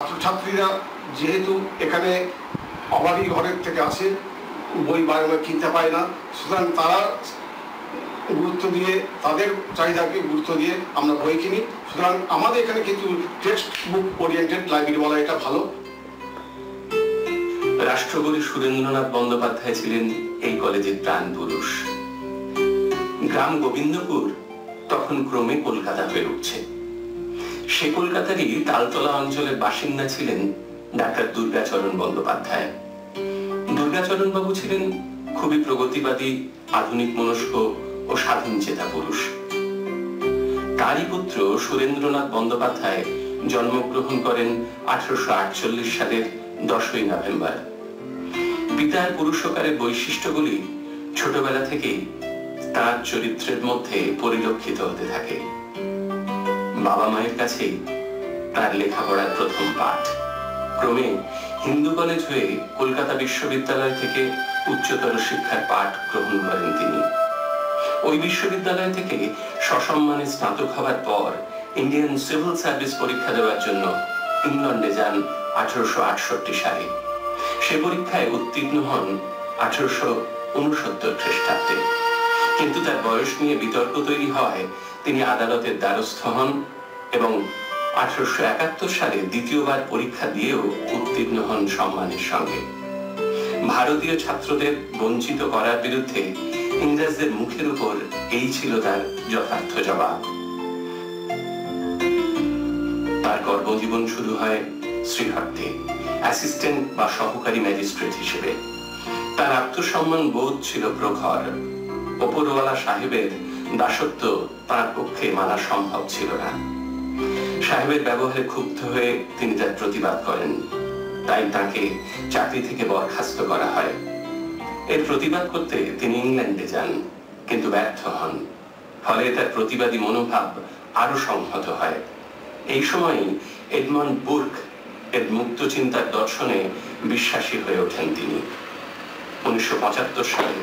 ছাত্রছাত্রীরা যেহেতু এখানে অভাবী ঘরের থেকে আসে বই বারবার কিনতে পায় না, সুতরাং তারা গুরুত্ব দিয়ে, তাদের চাহিদাকে গুরুত্ব দিয়ে আমরা বই কিনি। সুতরাং আমাদের এখানে কিন্তু টেক্সট বুক ওরিয়েন্টেড লাইব্রেরি বলা এটা ভালো। রাষ্ট্রকবি সুরেন্দ্রনাথ বন্দ্যোপাধ্যায় ছিলেন এই কলেজের প্রাণ পুরুষ। গ্রাম গোবিন্দপুর তখন ক্রমে কলকাতা হয়ে উঠছে। সে কলকাতারই তালতলা অঞ্চলের বাসিন্দা ছিলেন ডাক্তার দুর্গাচরণ বন্দ্যোপাধ্যায়। দুর্গাচরণ বাবু ছিলেন খুবই প্রগতিবাদী, আধুনিক মনস্ক ও স্বাধীন চেতা পুরুষ। তারই পুত্র সুরেন্দ্রনাথ বন্দ্যোপাধ্যায় জন্মগ্রহণ করেন আঠারোশো আটচল্লিশ সালের দশই নভেম্বর। পিতার পুরুষকারের বৈশিষ্ট্যগুলি ছোটবেলা থেকেই তার চরিত্রের মধ্যে পরিলক্ষিত হতে থাকে। বাবা মায়ের কাছেই তার লেখাপড়ার প্রথম পাঠ। ক্রমে হিন্দু কলেজ হয়ে কলকাতা বিশ্ববিদ্যালয় থেকে উচ্চতর শিক্ষার পাঠ গ্রহণ করেন তিনি। ওই বিশ্ববিদ্যালয় থেকে সসম্মানে স্নাতক হওয়ার পর ইন্ডিয়ান সিভিল সার্ভিস পরীক্ষা দেওয়ার জন্য ইংল্যান্ডে যান আঠারোশো আটষট্টি সালে। সে পরীক্ষায় উত্তীর্ণ হন আঠারোশো উনসত্তর খ্রিস্টাব্দে। কিন্তু তার বয়স নিয়ে বিতর্ক তৈরি হয় তিনি আদালতের দ্বারস্থ হন এবং আঠারোশো একাত্তর সালে দ্বিতীয়বার পরীক্ষা দিয়েও উত্তীর্ণ হন সম্মানের সঙ্গে। ভারতীয় ছাত্রদের বঞ্চিত করার বিরুদ্ধে ইংরেজদের মুখের উপর এই ছিল তার যথার্থ জবাব। তার কর্মজীবন শুরু হয় শ্রীহট্টে অ্যাসিস্ট্যান্ট বা সহকারী ম্যাজিস্ট্রেট হিসেবে। তার আত্মসম্মান বোধ ছিল প্রখর। ওপরওয়ালা সাহেবের দাসত্ব তার পক্ষে মানা সম্ভব ছিল না। সাহেবের ব্যবহারে ক্ষুব্ধ হয়ে তিনি তার প্রতিবাদ করেন। তাই তাকে চাকরি থেকে বরখাস্ত করা হয়। এর প্রতিবাদ করতে তিনি ইংল্যান্ডে যান, কিন্তু ব্যর্থ হন। ফলে তার প্রতিবাদী মনোভাব আরও সংহত হয়। এই সময় এডমন্ড বুর্ক এর মুক্ত চিন্তার দর্শনে বিশ্বাসী হয়ে ওঠেন তিনি। উনিশশো পঁচাত্তর সালে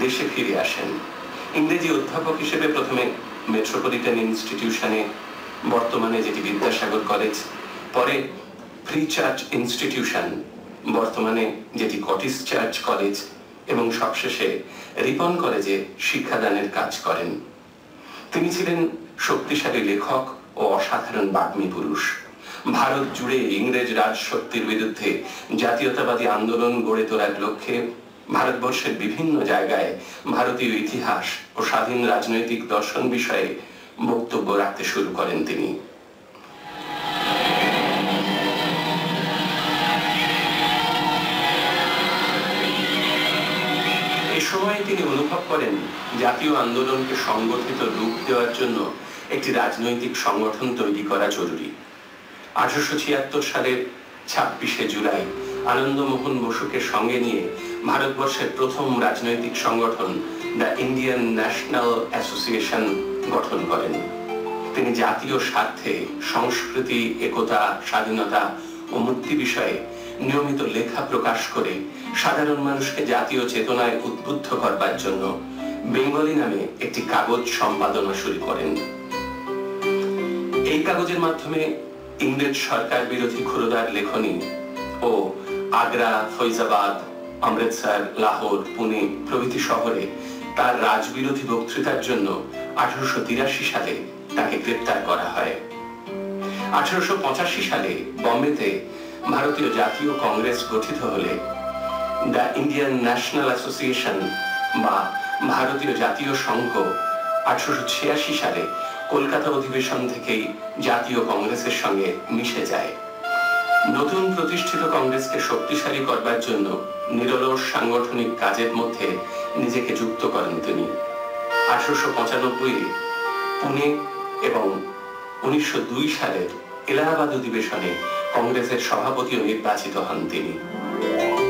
দেশে ফিরে আসেন। ইংরেজি অধ্যাপক হিসেবে প্রথমে মেট্রোপলিটন ইনস্টিটিউশনে বর্তমানে যেটি বিদ্যাসাগর কলেজ, পরে ফ্রি চার্চ ইনস্টিটিউশন, বর্তমানে যেটি কটিস চার্চ কলেজ, এবং সবশেষে রিপন কলেজে শিক্ষাদানের কাজ করেন। তিনি ছিলেন শক্তিশালী লেখক ও অসাধারণ বাগ্মী পুরুষ ভারত জুড়ে ইংরেজ রাজ শক্তির বিরুদ্ধে জাতীয়তাবাদী আন্দোলন গড়ে তোলার লক্ষ্যে ভারতবর্ষের বিভিন্ন জায়গায় ভারতীয় ইতিহাস ও স্বাধীন রাজনৈতিক দর্শন বিষয়ে বক্তব্য রাখতে শুরু করেন তিনি। সময় তিনি অনুভব করেন জাতীয় আন্দোলনকে সংগঠিত রূপ দেওয়ার জন্য একটি রাজনৈতিক সংগঠন তৈরি করা জরুরি। আঠারোশো ছিয়াত্তর সালের ছাব্বিশে জুলাই আনন্দমোহন বসুকে সঙ্গে নিয়ে ভারতবর্ষের প্রথম রাজনৈতিক সংগঠন দ্য ইন্ডিয়ান ন্যাশনাল অ্যাসোসিয়েশন গঠন করেন। তিনি জাতীয় স্বার্থে সংস্কৃতি, একতা, স্বাধীনতা ও মুক্তি বিষয়ে নিয়মিত লেখা প্রকাশ করে সাধারণ মানুষকে জাতীয় চেতনায় উদ্বুদ্ধ করবার জন্য বেঙ্গলি নামে একটি কাগজ সম্পাদনা শুরু করেন। এই কাগজের মাধ্যমে ইংরেজ সরকার বিরোধী ক্ষুরদার লেখনী ও আগ্রা, ফৈজাবাদ অমৃতসর, লাহোর, পুনে প্রভৃতি শহরে তার রাজবিরোধী বক্তৃতার জন্য আঠারোশো সালে তাকে গ্রেপ্তার করা হয়। আঠারোশো সালে বম্বেতে ভারতীয় জাতীয় কংগ্রেস গঠিত হলে দ্য ইন্ডিয়ান ন্যাশনাল অ্যাসোসিয়েশন বা ভারতীয় জাতীয় সংঘ আঠারোশো ছিয়াশি সালে কলকাতা অধিবেশন থেকেই জাতীয় কংগ্রেসের সঙ্গে মিশে যায়। নতুন প্রতিষ্ঠিত কংগ্রেসকে শক্তিশালী করবার জন্য নিরলস সাংগঠনিক কাজের মধ্যে নিজেকে যুক্ত করেন তিনি। আঠারোশো পঁচানব্বই পুনে এবং উনিশশো দুই সালের এলাহাবাদ অধিবেশনে কংগ্রেসের সভাপতিও নির্বাচিত হন তিনি।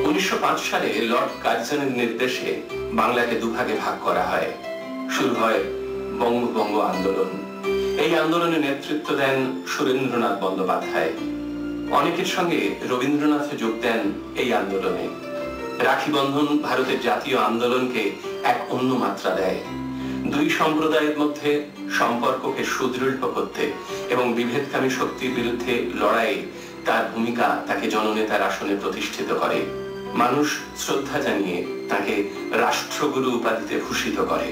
উনিশশো পাঁচ সালে লর্ড কার্জনের নির্দেশে বাংলাকে দুভাগে ভাগ করা হয়। শুরু হয় বঙ্গবঙ্গ আন্দোলন। এই আন্দোলনে নেতৃত্ব দেন সুরেন্দ্রনাথ বন্দ্যোপাধ্যায়। অনেকের সঙ্গে রবীন্দ্রনাথ যোগ দেন এই আন্দোলনে। রাখি বন্ধন ভারতের জাতীয় আন্দোলনকে এক অন্য মাত্রা দেয়। দুই সম্প্রদায়ের মধ্যে সম্পর্ককে সুদৃঢ় করতে এবং বিভেদকামী শক্তির বিরুদ্ধে লড়াইয়ে তার ভূমিকা তাকে জননেতার আসনে প্রতিষ্ঠিত করে। মানুষ শ্রদ্ধা জানিয়ে তাকে রাষ্ট্রগুরু উপাধিতে ভূষিত করে।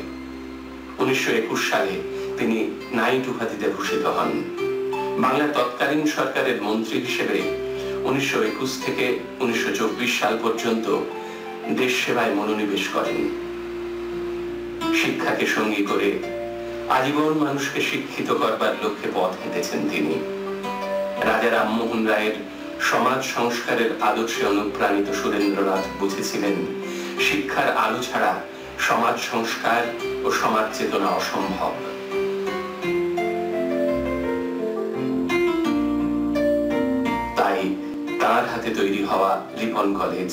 উনিশশো একুশ সালে তিনি নাইট উপাধিতে ভূষিত হন। বাংলার তৎকালীন সরকারের মন্ত্রী হিসেবে উনিশশো একুশ থেকে উনিশশো চব্বিশ সাল পর্যন্ত দেশ সেবায় মনোনিবেশ করেন। শিক্ষাকে সঙ্গী করে আজীবন মানুষকে শিক্ষিত করবার লক্ষ্যে পথ হেঁটেছেন তিনি। রাজা রামমোহন রায়ের সমাজ সংস্কারের আদর্শে অনুপ্রাণিত সুরেন্দ্রনাথ বুঝেছিলেন, শিক্ষার আলো ছাড়া সমাজ সংস্কার ও সমাজ চেতনা অসম্ভব। তার হাতে তৈরি হওয়া রিপন কলেজ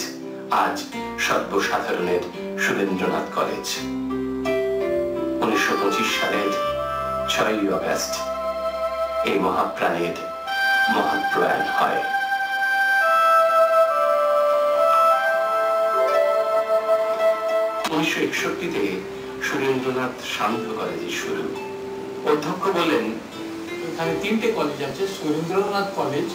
আজ সর্বসাধারণের সুরেন্দ্রনাথ কলেজ। উনিশশো পঁচিশ সালের ছয়ই অগস্ট এই মহাপ্রাণের মহাপ্রয়াণ হয়। উনিশশো একষট্টিতে সুরেন্দ্রনাথ সান্ধ্য কলেজের শুরু। অধ্যক্ষ বলেন, এখানে তিনটে কলেজ আছে, Surendranath college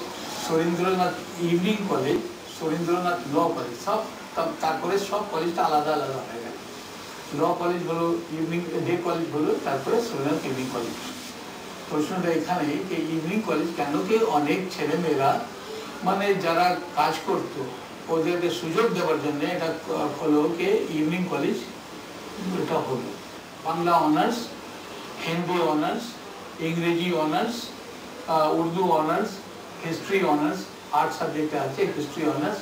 Surendranath evening college Surendranath law college সব তার- তারপরে সব কলেজটা আলাদা আলাদা হয়ে গেল। ল কলেজ হলো ইভিনিং ডে কলেজ হলো, তারপরে সুরেন্দ্রনাথ ইভিনিং কলেজ প্রশ্নটা এখানে, যে ইভিনিং কলেজ কেন কি অনেক ছেলেমেয়েরা মানে যারা কাজ করত, ওদেরকে সুযোগ দেওয়ার জন্য এটা হলো কি ইভিনিং কলেজ এটা হলো। বাংলা অনার্স হিন্দি অনার্স ইংরেজি honours Urdu honours history honours art সাবজেক্টে আছে হিস্ট্রি অনার্স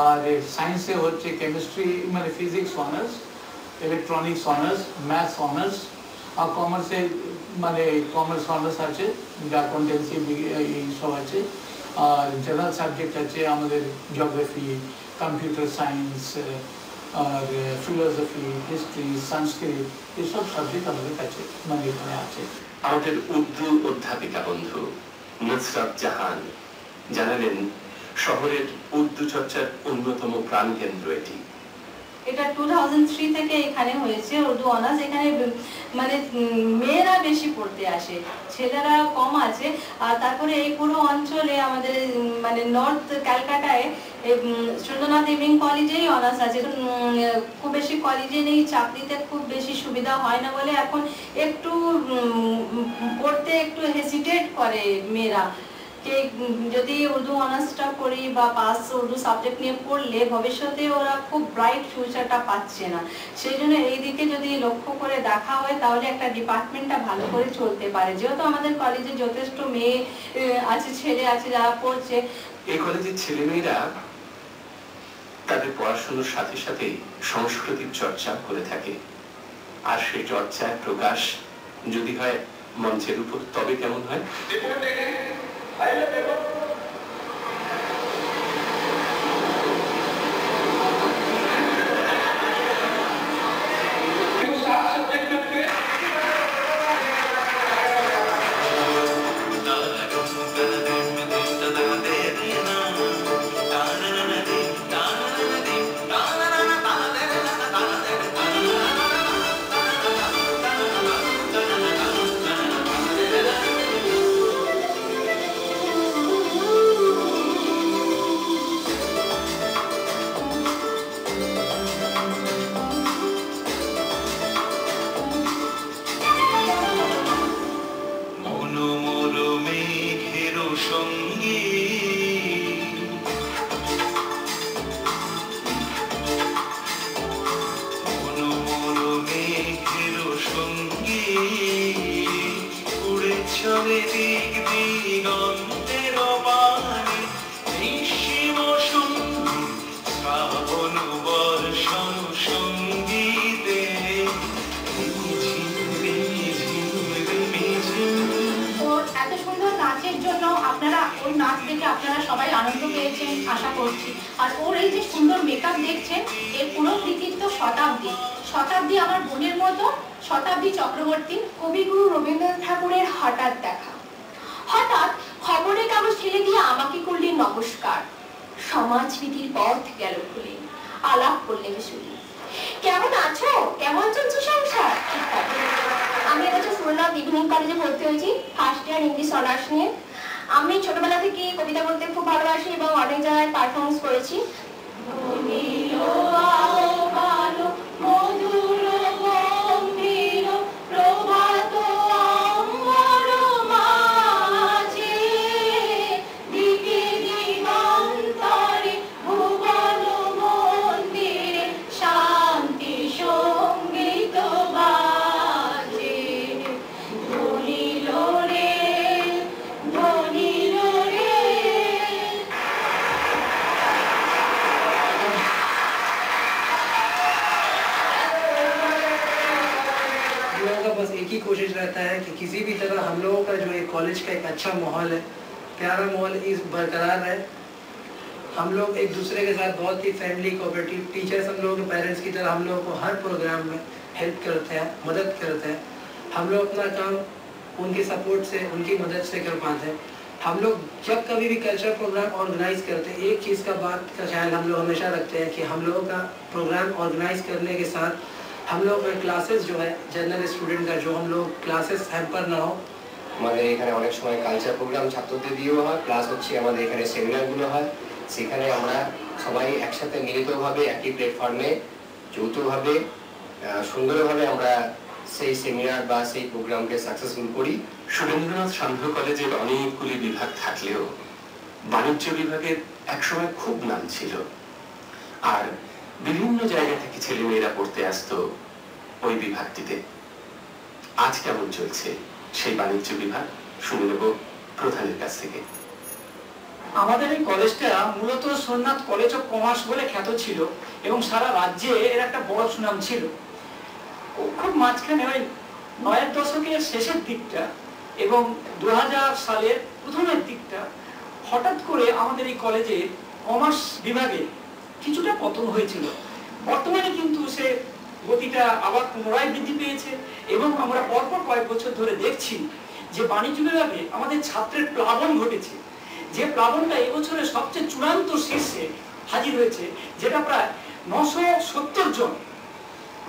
আর সায়েন্সে হচ্ছে কেমিস্ট্রি মানে physics honours electronics honours maths honours আর কমার্সে মানে কমার্স অনার্স আছে অ্যাকাউন্টেন্সি এই সব আছে, আর জেনারেল সাবজেক্ট আছে আমাদের জিওগ্রাফি কম্পিউটার সায়েন্স আর ফিলোসফি হিস্ট্রি সংস্কৃত এসব সাবজেক্ট আমাদের কাছে মানে এখানে আছে। আমাদের উর্দু অধ্যাপিকা বন্ধু নুসরাত জাহান। জানালেন শহরের উর্দু চর্চার অন্যতম প্রাণকেন্দ্র এটি। এটা টু থেকে এখানে হয়েছে উর্দু অনার্স। এখানে মানে মেয়েরা বেশি পড়তে আসে, ছেলেরা কম আছে। আর তারপরে এই পুরো অঞ্চলে আমাদের মানে নর্থ ক্যালকাটায় সুরেন্দ্রনাথ ইভিনিং কলেজেই অনার্স আছে। খুব বেশি কলেজে নেই, চাকরিতে খুব বেশি সুবিধা হয় না বলে এখন একটু পড়তে একটু হেসিটেট করে মেয়েরা। যে যদি উর্দু অনার্সটা করি বা পাস উর্দু সাবজেক্ট নিয়ে পড়লে ভবিষ্যতে ওরা খুব ব্রাইট ফিউচারটা পাচ্ছে না। সেই জন্য এই দিকে যদি লক্ষ্য করে দেখা হয়, তাহলে একটা ডিপার্টমেন্টটা ভালো করে চলতে পারে। যেহেতু আমাদের কলেজে যথেষ্ট মেয়ে আছে, ছেলে আছে যারা পড়ছে। এই কলেজের ছেলেমেয়েরা তাদের পড়াশোনার সাথে সাথে সংস্কৃতির চর্চা করে থাকে। আর সেই চর্চার প্রকাশ যদি হয় মঞ্চের উপর, তবে কেমন হয়? Aí ele pegou. আনন্দ পেয়েছেন, আশা করছি। আর ওর এই যে সুন্দর মেকআপ দেখছেন, এর পুরো কৃতিত্ব শতাব্দী। শতাব্দী আমার বোনের মতো, শতাব্দী চক্রবর্তী, কবিগুরু রবীন্দ্রনাথ ঠাকুরের হঠাৎ দেখা। হঠাৎ খবরের কাগজ ঠেলে দিয়ে আমাকে করলেন নমস্কার। সমাজবিধির পথ গেল খুলে। আলাপ করলেন শুনি। কেমন আছো? কেমন চলছে সংসার? আমি এবছর সুরনাথ ইভিনিং কলেজে ভর্তি হয়েছি। ফার্স্ট ইয়ার ইংলিশ অনার্স নিয়ে। আমি ছোটবেলা থেকে কবিতা বলতে খুব ভালোবাসি এবং অনেক জায়গায় পারফর্মেন্স করেছি। लोगों का बस एक ही कोशिश रहता है कि किसी भी तरह हम लोगों का जो एक कॉलेज का एक अच्छा माहौल है, प्यारा माहौल इस बरकरार रहे। हम लोग एक दूसरे के साथ बहुत ही फैमिली कोऑपरेटिव टीचर्स हम लोगों के पेरेंट्स की तरह हम लोगों को हर प्रोग्राम में हेल्प करते हैं, मदद करते हैं। हम लोग अपना काम उनके सपोर्ट से, उनकी मदद से कर पाते हैं। हम लोग जब कभी भी कल्चर प्रोग्राम ऑर्गेनाइज करते हैं, एक चीज़ का बात का ख्याल हम लोग हमेशा रखते हैं कि हम लोगों का प्रोग्राम ऑर्गेनाइज करने के साथ हम लोग का क्लासेस जो है जनरल स्टूडेंट का जो हम लोग क्लासेस हैम्पर ना हो আমাদের এখানে অনেক সময় কালচার প্রোগ্রাম ছাত্রদের দিয়েও হয় প্লাস হচ্ছে আমাদের এখানে সেমিনারগুলো হয় সেখানে আমরা সবাই একসাথে মিলিতভাবে একই প্ল্যাটফর্মে যৌথভাবে আহ, সুন্দরভাবে আমরা সেই সেমিনার বা সেই প্রোগ্রামকে সাকসেসফুল করি সুরেন্দ্রনাথ সান্ধ্য কলেজের অনেকগুলি বিভাগ থাকলেও বাণিজ্য বিভাগের একসময় খুব নাম ছিল আর বিভিন্ন জায়গা থেকে ছেলেমেয়েরা পড়তে আসতো ওই বিভাগটিতে। আজ কেমন চলছে সেই বাণিজ্য বিভাগ? শুনে নেব প্রধানের কাছ থেকে। আমাদের এই কলেজটা মূলত সোমনাথ কলেজ অফ কমার্স বলে খ্যাত ছিল এবং সারা রাজ্যে এর একটা বড় সুনাম ছিল। খুব মাঝখানে ওই নয়ের দশকের শেষের দিকটা এবং দু হাজার সালের প্রথমের দিকটা হঠাৎ করে আমাদের এই কলেজে কমার্স বিভাগে কিছুটা পতন হয়েছিল। বর্তমানে কিন্তু সে গতিটা আবার পুনরায় বৃদ্ধি পেয়েছে এবং আমরা পরপর কয়েক বছর ধরে দেখছি যে বাণিজ্য বিভাগে আমাদের ছাত্রের প্লাবন ঘটেছে। যে প্লাবনটা এবছরের সবচেয়ে চূড়ান্ত শীর্ষে হাজির হয়েছে, যেটা প্রায় নশো সত্তর জন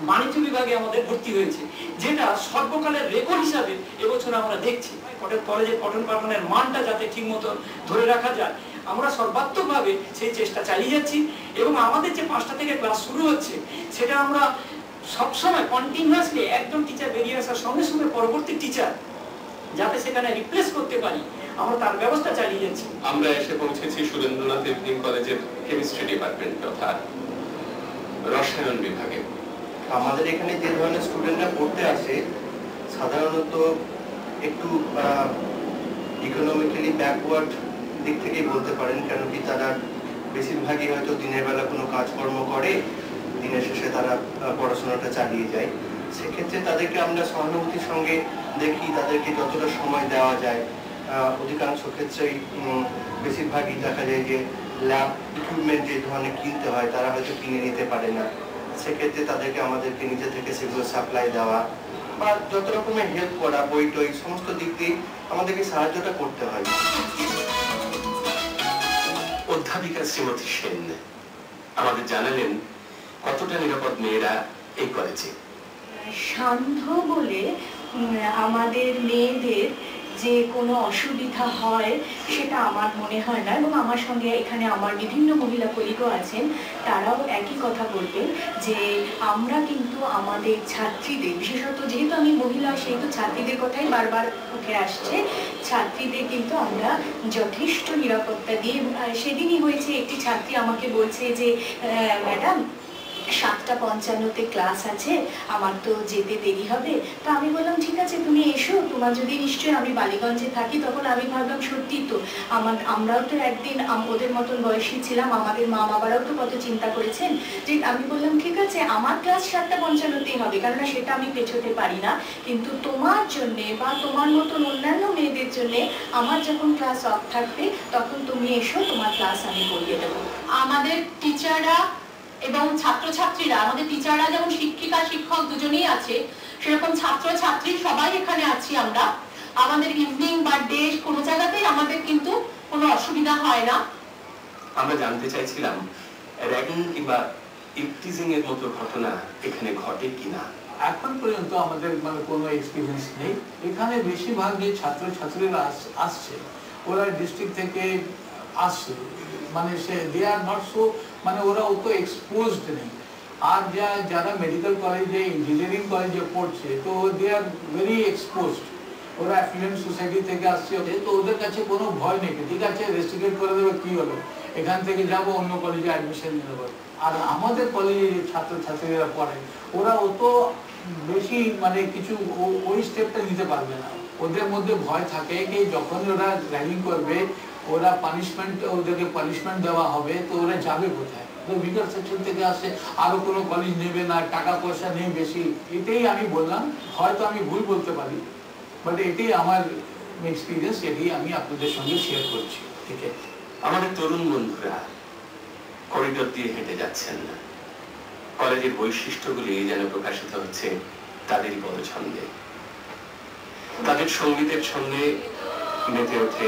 বাণিজ্য বিভাগে আমাদের ভর্তি হয়েছে, যেটা সর্বকালের রেকর্ড হিসাবে এবছর আমরা দেখছি। কলেজের পঠন পাঠনের মানটা যাতে ঠিক মতন ধরে রাখা যায় আমরা সর্বাত্মকভাবে সেই চেষ্টা চালিয়ে যাচ্ছি এবং আমাদের যে পাঁচটা থেকে ক্লাস শুরু হচ্ছে সেটা আমরা সবসময় কন্টিনিউয়াসলি একজন টিচার বেরিয়ে আসার সঙ্গে সঙ্গে পরবর্তী টিচার যাতে সেখানে রিপ্লেস করতে পারি আমরা তার ব্যবস্থা চালিয়ে যাচ্ছি। আমরা এসে পৌঁছেছি সুরেন্দ্রনাথ ইভিনিং কলেজের কেমিস্ট্রি ডিপার্টমেন্ট অর্থাৎ রসায়ন বিভাগে। আমাদের এখানে যে ধরনের স্টুডেন্টরা পড়তে আসে সাধারণত একটু ইকোনমিক্যালি ব্যাকওয়ার্ড দিক থেকেই বলতে পারেন কেন কি তারা বেশিরভাগই হয়তো দিনের বেলা কোনো কাজকর্ম করে, দিনের শেষে তারা পড়াশোনাটা চালিয়ে যায়। সেক্ষেত্রে তাদেরকে আমরা সহানুভূতির সঙ্গে দেখি, তাদেরকে যতটা সময় দেওয়া যায়। অধিকাংশ ক্ষেত্রেই বেশিরভাগই দেখা যায় যে, ল্যাব ইকুইপমেন্ট যে ধরনের কিনতে হয়, তারা হয়তো কিনে নিতে পারে না। সেক্ষেত্রে তাদেরকে আমাদেরকে নিজে থেকে সেগুলো সাপ্লাই দেওয়া বা যত রকমের হেল্প করা বই টই সমস্ত দিক দিয়ে আমাদেরকে সাহায্যটা করতে হয়। অধ্যাপিকা শ্রীমতী সেন আমাদের জানালেন কতটা নিরাপদ মেয়েরা এই কলেজে সান্ধ্য বলে আমাদের মেয়েদের যে কোনো অসুবিধা হয় সেটা আমার মনে হয় না এবং আমার সঙ্গে এখানে আমার বিভিন্ন মহিলা কলিগও আছেন, তারাও একই কথা বলবেন যে আমরা কিন্তু আমাদের ছাত্রীদের, বিশেষত সেহেতু ছাত্রীদের কথাই বারবার উঠে আসছে। ছাত্রীদের কিন্তু আমরা যথেষ্ট নিরাপত্তা আহ, সেদিনই হয়েছে একটি ছাত্রী আমাকে বলছে যে ম্যাডাম সাতটা পঞ্চান্নতে ক্লাস আছে, আমার তো যেতে দেরি হবে। তো আমি বললাম, ঠিক আছে, তুমি এসো। তোমার যদি নিশ্চয়ই আমি বালিগঞ্জে থাকি, তখন আমি ভাবলাম, সত্যি তো, আমার, আমরাও তো একদিন ওদের মতন বয়সী ছিলাম, আমাদের মা বাবারাও তো কত চিন্তা করেছেন যে, আমি বললাম, ঠিক আছে, আমার ক্লাস সাতটা পঞ্চান্নতেই হবে, কেননা সেটা আমি পেছোতে পারি না। কিন্তু তোমার জন্যে বা তোমার মতন অন্যান্য মেয়েদের জন্যে আমার যখন ক্লাস অফ থাকবে, তখন তুমি এসো, তোমার ক্লাস আমি করিয়ে দেবো। আমাদের টিচাররা এবং ছাত্রছাত্রীরা আমাদের টিচাররা যেমন শিক্ষিকা শিক্ষক দুজনেই আছে সেরকম ছাত্র ছাত্রী সবাই এখানে আছি আমরা। আমাদের ইভিনিং বা ডে কোনো জায়গাতেই আমাদের কিন্তু কোনো অসুবিধা হয় না। আমরা জানতে চাইছিলাম র্যাগিং কিংবা ইফটিজিং এর মতো ঘটনা এখানে ঘটে কিনা? এখন পর্যন্ত আমাদের মানে কোনো এক্সপিরিয়েন্স নেই। এখানে বেশিরভাগ যে ছাত্র ছাত্রীরা আস- আসছে। ওরা ডিস্ট্রিক্ট থেকে আসছে মানে সে দে আর নট সো মানে ওরা অত এক্সপোজড নেই। আর যা, যারা মেডিকেল কলেজে ইঞ্জিনিয়ারিং কলেজে পড়ছে, তো দে আর ভেরি এক্সপোজড ওরা অ্যাফিলিয়েন্ট সোসাইটি থেকে আসছে তো ওদের কাছে কোনো ভয় নেই ঠিক আছে রেস্ট্রিকেট করে দেবে, কি হলো? এখান থেকে যাব, অন্য কলেজে অ্যাডমিশন নিয়ে নেব। আর আমাদের কলেজে যে ছাত্রছাত্রীরা পড়ে, ওরা অত বেশি মানে কিছু ওই স্টেপটা নিতে পারবে না। ওদের মধ্যে ভয় থাকে কি যখন ওরা র্যাগিং করবে ওরা পানিশমেন্ট ওদেরকে পানিশমেন্ট দেওয়া হবে, তো ওরা যাবে কোথায়? সেকশন থেকে আসে, আরও কোনো কলেজ নেবে না, টাকা পয়সা নেই বেশি। এটাই আমি বললাম, হয়তো আমি ভুল বলতে পারি বাট এটাই আমার এক্সপিরিয়েন্স আমি আপনাদের সঙ্গে শেয়ার করছি, ঠিক আছে? আমাদের তরুণ বন্ধুরা করিডোর দিয়ে হেঁটে যাচ্ছেন না। কলেজের বৈশিষ্ট্যগুলি যেন প্রকাশিত হচ্ছে তাদেরই পদছন্দে। তাদের সঙ্গীতের ছন্দে মেতে ওঠে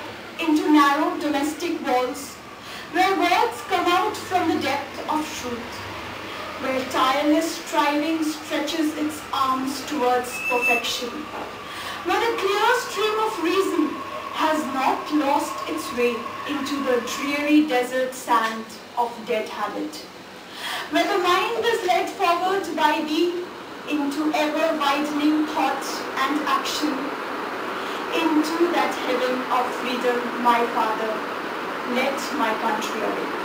Where words come out from the depth of truth. Where tireless striving stretches its arms towards perfection. Where the clear stream of reason has not lost its way into the dreary desert sand of dead habit where the mind is led forward by thee into ever-widening thought and action, into that heaven of freedom, my Father, let my country awake.